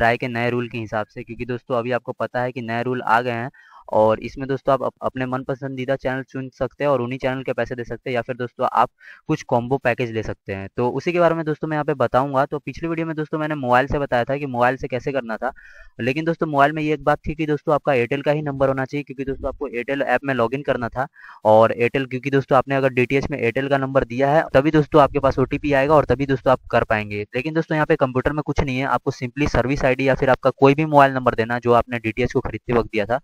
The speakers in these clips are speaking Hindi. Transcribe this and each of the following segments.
ट्राई के नए रूल के हिसाब से, क्योंकि दोस्तों अभी आपको पता है कि नए रूल आ गए हैं। और इसमें दोस्तों आप अपने मन पसंदीदा चैनल चुन सकते हैं और उन्हीं चैनल के पैसे दे सकते हैं या फिर दोस्तों आप कुछ कॉम्बो पैकेज ले सकते हैं। तो उसी के बारे में दोस्तों मैं यहाँ पे बताऊँगा। तो पिछली वीडियो में दोस्तों मैंने मोबाइल से बताया था कि मोबाइल से कैसे करना था। लेकिन दोस्तों मोबाइल में ये एक बात थी कि दोस्तों आपका एयरटेल का ही नंबर होना चाहिए क्योंकि दोस्तों आपको एयरटेल ऐप में लॉग करना था। और एयरटेल क्योंकि दोस्तों आपने अगर डी में एयरटेल का नंबर दिया है, तभी दोस्तों आपके पास ओटीपी आएगा और तभी दोस्तों आप कर पाएँगे। लेकिन दोस्तों यहाँ पे कंप्यूटर में कुछ नहीं है। आपको सिंपली सर्विस आईडी या फिर आपका कोई भी मोबाइल नंबर देना जो आपने डी को खरीदते वक्त दिया था।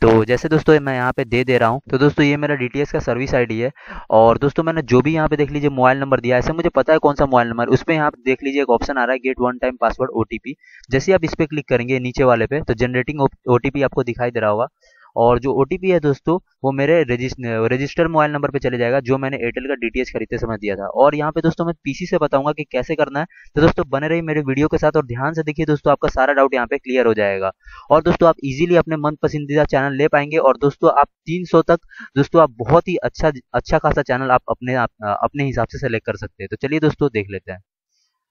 तो जैसे दोस्तों मैं यहाँ पे दे दे रहा हूँ तो दोस्तों ये मेरा डीटीएस का सर्विस आईडी है और दोस्तों मैंने जो भी यहाँ पे देख लीजिए मोबाइल नंबर दिया ऐसे मुझे पता है कौन सा मोबाइल नंबर उसमें यहाँ पे देख लीजिए एक ऑप्शन आ रहा है get one time password OTP जैसे आप इस पर क्लिक करेंगे नीचे वाले पे तो जनरेटिंग ओटीपी आपको दिखाई दे रहा होगा। और जो ओटीपी है दोस्तों, वो मेरे रजिस्टर मोबाइल नंबर पे चले जाएगा, जो मैंने एयरटेल का डी खरीदते समय दिया था। और यहाँ पे दोस्तों, मैं पीसी से बताऊँगा कि कैसे करना है। तो दोस्तों, बने रही मेरे वीडियो के साथ और ध्यान से देखिए दोस्तों, आपका सारा डाउट यहाँ पे क्लियर हो जाएगा। और दोस्तों, आप इजीली अपने मन पसंदीदा चैनल ले पाएँगे और दोस्तों, आप 300 तक, दोस्तों, आप बहुत ही अच्छा अच्छा खासा चैनल आप अपने अपने हिसाब से सेलेक्ट कर सकते हैं। तो चलिए दोस्तों, देख लेते हैं।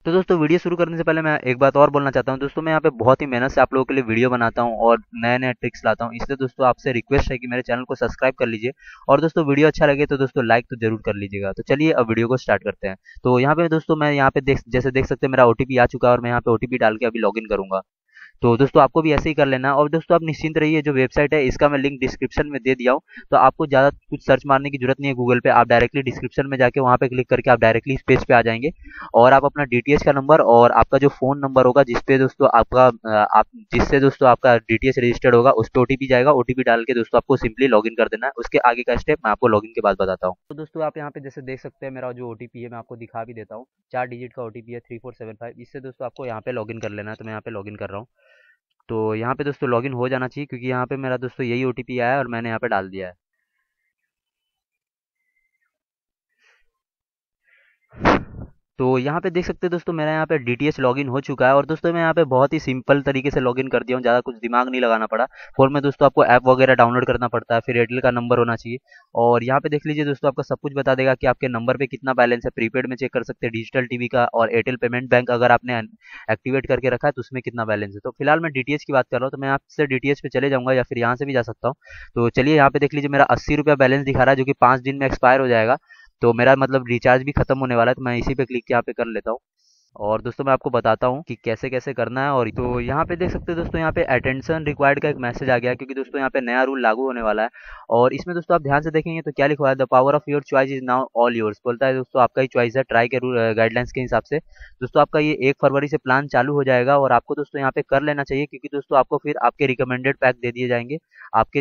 तो दोस्तों, वीडियो शुरू करने से पहले मैं एक बात और बोलना चाहता हूँ। दोस्तों, मैं यहाँ पे बहुत ही मेहनत से आप लोगों के लिए वीडियो बनाता हूँ और नए नए ट्रिक्स लाता हूँ। इसलिए दोस्तों, आपसे रिक्वेस्ट है कि मेरे चैनल को सब्सक्राइब कर लीजिए और दोस्तों, वीडियो अच्छा लगे तो दोस्तों लाइक तो ज़रूर कर लीजिएगा। तो चलिए अब वीडियो को स्टार्ट करते हैं। तो यहाँ पे दोस्तों, मैं यहाँ पे देख, जैसे देख सकते मेरा ओटीपी आ चुका है और मैं यहाँ पे ओटीपी डाल के अभी लॉग करूँगा। तो दोस्तों आपको भी ऐसे ही कर लेना और दोस्तों आप निश्चिंत रहिए, जो वेबसाइट है, इसका मैं लिंक डिस्क्रिप्शन में दे दिया हूँ। तो आपको ज़्यादा कुछ सर्च मारने की ज़रूरत नहीं है गूगल पे। आप डायरेक्टली डिस्क्रिप्शन में जाके वहाँ पे क्लिक करके आप डायरेक्टली इस पेज पे आ जाएँगे। और आप अपना डीटीएस का नंबर और आपका जो फ़ोन नंबर होगा जिसपे दोस्तों आपका आप, जिससे दोस्तों आपका डीटीएस रजिस्टर्ड होगा, उस पर ओटीपी जाएगा। ओटीपी डाल के दोस्तों आपको सिंपली लॉग कर देना है। उसके आगे का स्टेप मैं आपको लॉग के बाद बताता हूँ। तो दोस्तों आप यहाँ पे जैसे देख सकते हैं, मेरा जो ओटीपी है, मैं आपको दिखा भी देता हूँ। चार डिजिट का ओटीपी है थ्री फोर सेवन फाइव इससे दोस्तों आपको यहाँ पे लॉग कर लेना है। तो मैं यहाँ पे लॉग कर रहा हूँ। तो यहाँ पे दोस्तों लॉगिन हो जाना चाहिए क्योंकि यहाँ पे मेरा दोस्तों यही ओटीपी आया है और मैंने यहाँ पे डाल दिया है। तो यहाँ पे देख सकते हैं दोस्तों, मेरा यहाँ पे डी टी लॉगिन हो चुका है और दोस्तों, मैं यहाँ पे बहुत ही सिंपल तरीके से लॉगिन कर दिया हूँ, ज़्यादा कुछ दिमाग नहीं लगाना पड़ा। फ़ोन में दोस्तों आपको ऐप वगैरह डाउनलोड करना पड़ता है, फिर एयरटेल का नंबर होना चाहिए। और यहाँ पे देख लीजिए दोस्तों, आपका सब कुछ बता देगा कि आपके नंबर पर कितना बैलेंस है। प्रीपेड में चेक कर सकते हैं डिजिटल टीवी का और एयरटेल पेमेंट बैंक अगर आपने एक्टिवेट करके रखा है तो उसमें कितना बैलेंस है। तो फ़िलहाल मैं डीटीएस की बात कर रहा हूँ तो मैं आपसे डीटीएस पे चले जाऊँगा या फिर यहाँ से भी जा सकता हूँ। तो चलिए, यहाँ पे देख लीजिए, मेरा अस्सी बैलेंस दिखा रहा है, जो कि पाँच दिन में एक्सपायर हो जाएगा। तो मेरा मतलब रिचार्ज भी खत्म होने वाला है तो मैं इसी पे क्लिक यहाँ पे कर लेता हूँ। और दोस्तों मैं आपको बताता हूँ कि कैसे कैसे करना है और तो यहाँ पे देख सकते हैं दोस्तों, यहाँ पे अटेंशन रिक्वायर्ड का एक मैसेज आ गया क्योंकि दोस्तों यहाँ पे नया रूल लागू होने वाला है। और इसमें दोस्तों आप ध्यान से देखेंगे तो क्या लिखा है the power of your choice is now all yours बोलता है दोस्तों, आपका ही चॉइस है ट्राई के गाइडलाइंस के हिसाब से। दोस्तों, आपका ये एक फरवरी से प्लान चालू हो जाएगा और आपको दोस्तों यहाँ पे कर लेना चाहिए क्योंकि दोस्तों आपको फिर आपके रिकमेंडेड पैक दे दिए जाएँगे, आपके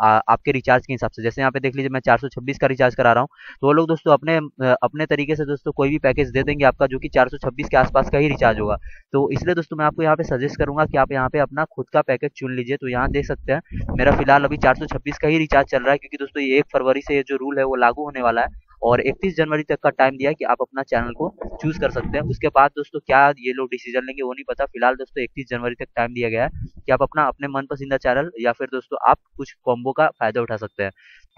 आपके रिचार्ज के हिसाब से। जैसे यहाँ पे देख लीजिए मैं चार सौ छब्बीस का रिचार्ज करा रहा हूँ तो वो लोग दोस्तों अपने अपने तरीके से दोस्तों कोई भी पैकेज दे देंगे आपका जो कि चार सौ के आसपास का ही रिचार्ज होगा। तो इसलिए दोस्तों मैं आपको यहाँ पे सजेस्ट करूँगा कि आप यहाँ पे अपना खुद का पैकेज चुन लीजिए। तो यहाँ देख सकते हैं, मेरा फ़िलहाल अभी चार सौ छब्बीस का ही रिचार्ज चल रहा है, क्योंकि दोस्तों ये एक फरवरी से जो रूल है वो लागू होने वाला है और 31 जनवरी तक का टाइम दिया है कि आप अपना चैनल को चूज़ कर सकते हैं। उसके बाद दोस्तों क्या ये लोग डिसीज़न लेंगे वो नहीं पता। फ़िलहाल दोस्तों 31 जनवरी तक टाइम दिया गया है कि आप अपना, अपने मन पसंदीदा चैनल या फिर दोस्तों आप कुछ कॉम्बो का फ़ायदा उठा सकते हैं।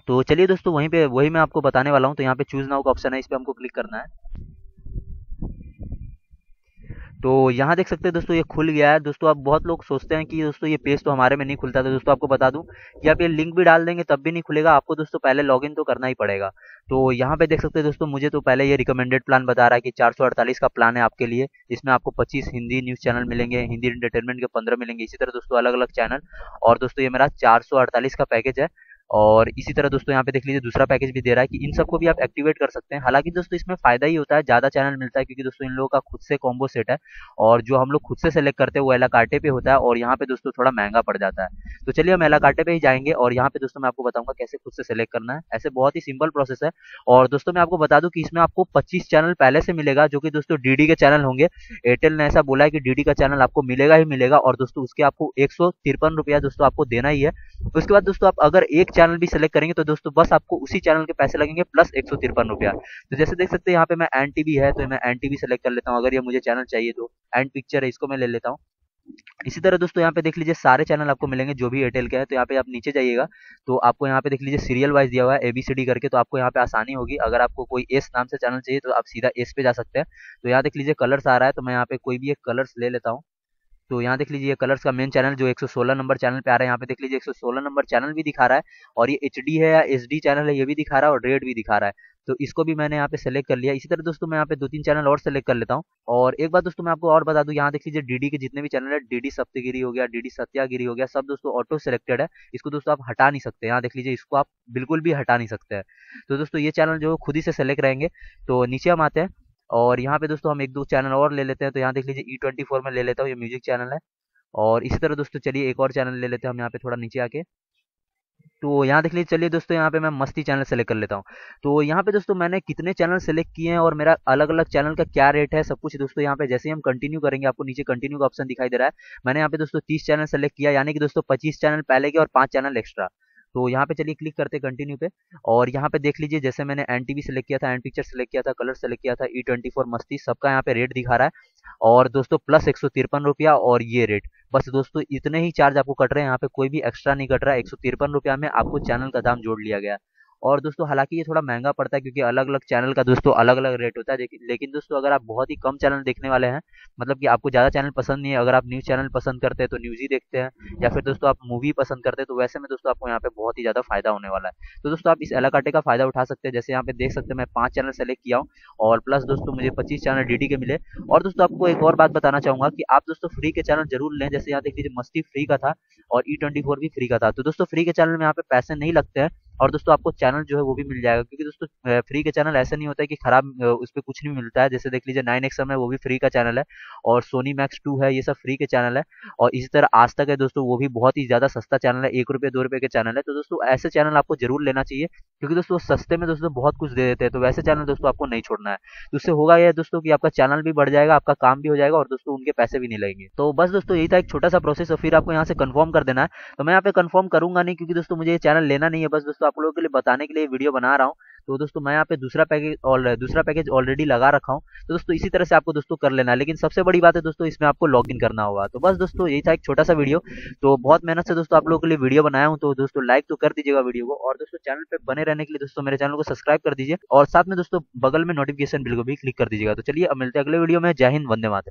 तो चलिए दोस्तों वहीं पे, वही मैं आपको बताने वाला हूँ। तो यहाँ पे चूज़ नाउ का ऑप्शन है, इस पर हमको क्लिक करना है। तो यहाँ देख सकते हैं दोस्तों, ये खुल गया है। दोस्तों, आप बहुत लोग सोचते हैं कि दोस्तों, ये पेज तो हमारे में नहीं खुलता था तो दोस्तों, आपको बता दूँ कि आप ये लिंक भी डाल देंगे, तब भी नहीं खुलेगा। आपको दोस्तों, पहले लॉगिन तो करना ही पड़ेगा। तो यहाँ पे देख सकते हैं दोस्तों, मुझे तो पहले ये रिकमेंडेड प्लान बता रहा है कि चार का प्लान है आपके लिए। इसमें आपको पच्चीस हिंदी न्यूज़ चैनल मिलेंगे, हिंदी इंटरटेनमेंट के पंद्रह मिलेंगे। इसी तरह दोस्तों अलग अलग चैनल। और दोस्तों, ये मेरा चार सौ अड़तालीस का पैकेज है। और इसी तरह दोस्तों यहाँ पे देख लीजिए दूसरा पैकेज भी दे रहा है कि इन सबको भी आप एक्टिवेट कर सकते हैं। हालाँकि दोस्तों इसमें फ़ायदा ही होता है, ज़्यादा चैनल मिलता है क्योंकि दोस्तों इन लोगों का खुद से कॉम्बो सेट है और जो हम लोग खुद से सेलेक्ट करते हैं वो एला कार्टे पे होता है और यहाँ पे दोस्तों थोड़ा महँगा पड़ जाता है। तो चलिए हम एला कार्टे पे ही जाएँगे और यहाँ पे दोस्तों मैं आपको बताऊँगा कैसे खुद से सेलेक्ट करना है। ऐसे बहुत ही सिंपल प्रोसेस है और दोस्तों मैं आपको बता दूँ कि इसमें आपको पच्चीस चैनल पहले से मिलेगा जो कि दोस्तों डीडी के चैनल होंगे। एयरटेल ने ऐसा बोला है कि डीडी का चैनल आपको मिलेगा ही मिलेगा और दोस्तों उसके आपको एक रुपया दोस्तों आपको देना ही है। उसके बाद दोस्तों आप अगर एक चैनल भी सिलेक्ट करेंगे तो दोस्तों बस आपको उसी चैनल के पैसे लगेंगे प्लस एक सौ तिरपन रुपया। तो जैसे देख सकते हैं, यहाँ पे मैं एन टीवी है तो मैं एन टीवी सेलेक्ट कर लेता हूँ। अगर ये मुझे चैनल चाहिए तो एंड पिक्चर है, इसको मैं ले लेता हूँ। इसी तरह दोस्तों यहाँ पे देख लीजिए, सारे चैनल आपको मिलेंगे, जो भी एयरटेल के हैं तो यहाँ पे आप नीचे जाइएगा। तो आपको यहाँ पे देख लीजिए सीरियल वाइज दिया हुआ है एबीसीडी करके तो आपको यहाँ पे आसानी होगी। अगर आपको कोई एस नाम से चैनल चाहिए तो आप सीधा एस पे जा सकते हैं। तो यहाँ देख लीजिए कलर्स आ रहा है तो मैं यहाँ पे कोई भी एक कलर्स ले लेता हूँ। तो यहाँ देख लीजिए कलर्स का मेन चैनल जो 116 नंबर चैनल पे आ रहा है, यहाँ पे देख लीजिए 116 नंबर चैनल भी दिखा रहा है और ये एचडी है या एच चैनल है, ये भी दिखा रहा है और रेड भी दिखा रहा है। तो इसको भी मैंने यहाँ पे सेलेक्ट कर लिया। इसी तरह दोस्तों मैं यहाँ पे दो तीन चैनल और सेलेक्ट कर लेता हूँ। और एक बात दोस्तों मैं आपको और बता दूँ, यहाँ देख लीजिए डीडी के जितने भी चैनल है डीडी सप्तगिरी हो गया डीडी सत्यागिरी हो गया, सब दोस्तों ऑटो सेलेक्टेड है। इसको दोस्तों आप हटा नहीं सकते। यहाँ देख लीजिए, इसको आप बिल्कुल भी हटा नहीं सकते हैं। तो दोस्तों ये चैनल जो खुद ही से सेलेक्ट रहेंगे। तो नीचे हम आते हैं। और यहाँ पे दोस्तों हम एक दो चैनल और ले लेते हैं तो यहाँ देख लीजिए ई ट्वेंटी फोर में ले लेता हूँ, ये म्यूज़िक चैनल है। और इसी तरह दोस्तों चलिए एक और चैनल ले लेते हैं हम यहाँ पे थोड़ा नीचे आके। तो यहाँ देख लीजिए, चलिए दोस्तों यहाँ पे मैं मस्ती चैनल सेलेक्ट कर लेता हूँ। तो यहाँ पे दोस्तों मैंने कितने चैनल सेलेक्ट किए हैं और मेरा अलग अलग चैनल का क्या रेट है, सब कुछ दोस्तों यहाँ पे जैसे ही हम कंटिन्यू करेंगे, आपको नीचे कंटिन्यू का ऑप्शन दिखाई दे रहा है। मैंने यहाँ पे दोस्तों तीस चैनल सेलेक्ट किया, यानी कि दोस्तों पच्चीस चैनल पहले के और पाँच चैनल एक्स्ट्रा तो यहाँ पे चलिए क्लिक करते कंटिन्यू पे। और यहाँ पे देख लीजिए, जैसे मैंने एन टीवी सेलेक्ट किया था एन पिक्चर सेलेक्ट किया था कलर सेलेक्ट किया था ई ट्वेंटी फोर मस्ती, सबका यहाँ पे रेट दिखा रहा है। और दोस्तों प्लस एक सौ तिरपन रुपया और ये रेट बस दोस्तों, इतने ही चार्ज आपको कट रहे हैं, यहाँ पे कोई भी एक्स्ट्रा नहीं कट रहा है। एक सौ तिरपन रुपया में आपको चैनल का दाम जोड़ लिया गया। और दोस्तों, हालाँकि ये थोड़ा महँगा पड़ता है क्योंकि अलग अलग चैनल का दोस्तों अलग अलग रेट होता है, लेकिन दोस्तों, अगर आप बहुत ही कम चैनल देखने वाले हैं मतलब कि आपको ज़्यादा चैनल पसंद नहीं है, अगर आप न्यूज़ चैनल पसंद करते हैं तो न्यूज़ ही देखते हैं, या फिर दोस्तों आप मूवी पसंद करते हैं तो वैसे में दोस्तों आपको यहाँ पे बहुत ही ज़्यादा फ़ायदा होने वाला है। तो दोस्तों, आप इस एलाकाटे का फ़ायदा उठा सकते हैं, जैसे यहाँ पे देख सकते हैं, मैं पाँच चैनल सेलेक्ट किया हूँ और प्लस दोस्तों मुझे पच्चीस चैनल डी के मिले। और दोस्तों, आपको एक और बात बताना चाहूँगा कि आप दोस्तों फ्री के चैनल ज़रूर लें, जैसे यहाँ देख लीजिए मस्ती फ्री का था और ई भी फ्री का था। तो दोस्तों, फ्री के चैनल में यहाँ पे पैसे नहीं लगते हैं और दोस्तों आपको चैनल जो है वो भी मिल जाएगा, क्योंकि दोस्तों फ्री के चैनल ऐसा नहीं होता है कि खराब उस पर कुछ नहीं मिलता है। जैसे देख लीजिए नाइन एक्सम है, वो भी फ्री का चैनल है और सोनी मैक्स टू है, ये सब फ्री के चैनल है। और इसी तरह आज तक है दोस्तों, वो भी बहुत ही ज़्यादा सस्ता चैनल है, एक रुपये, दो रुपये के चैनल है। तो दोस्तों, ऐसे चैनल आपको ज़रूर लेना चाहिए, क्योंकि दोस्तों, सस्ते में दोस्तों बहुत कुछ दे देते हैं तो वैसे चैनल दोस्तों आपको नहीं छोड़ना है। तो उससे होगा यह दोस्तों की आपका चैनल भी बढ़ जाएगा, आपका काम भी हो जाएगा और दोस्तों, उनके पैसे भी नहीं लगेंगे। तो बस दोस्तों, यही था एक छोटा सा प्रोसेस और फिर आपको यहाँ से कन्फर्म कर देना है। तो मैं यहाँ पे कंफर्म करूँगा नहीं, क्योंकि दोस्तों, मुझे ये चैनल लेना नहीं है, बस दोस्तों आप लोगों के लिए बताने के लिए वीडियो बना रहा हूँ। तो दोस्तों, मैं यहाँ पे दूसरा पैकेज दूसरा पैकेज ऑलरेडी लगा रखा हूँ। तो दोस्तों, इसी तरह से आपको दोस्तों कर लेना है। लेकिन सबसे बड़ी बात है दोस्तों, इसमें आपको लॉग करना होगा। तो बस दोस्तों यही था एक छोटा सा वीडियो। तो बहुत मेहनत से दोस्तों आप लोगों के लिए वीडियो बनाया हूँ। तो दोस्तों लाइक तो कर दीजिएगा वीडियो को। और दोस्तों, चैनल पर बने रहने के लिए दोस्तों, मेरे चैनल को सब्सक्राइब कर दीजिए। और साथ में दोस्तों, बगल में नोटिफिकेशन बिल को भी क्लिक कर दीजिएगा। तो चलिए, अब मिलते हैं अगले वीडियो में। जय हिंद, वंदे मातरम।